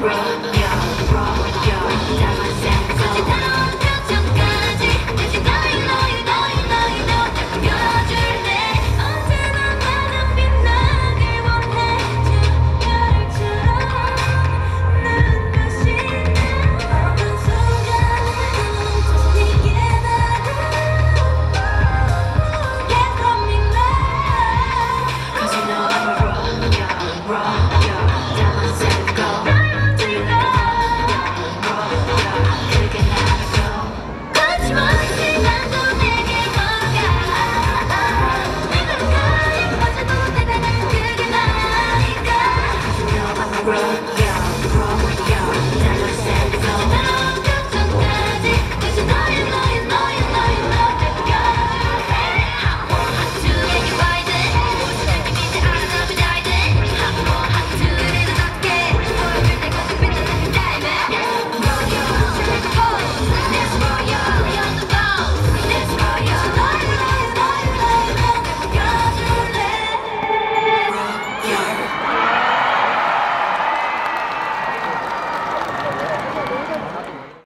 rock.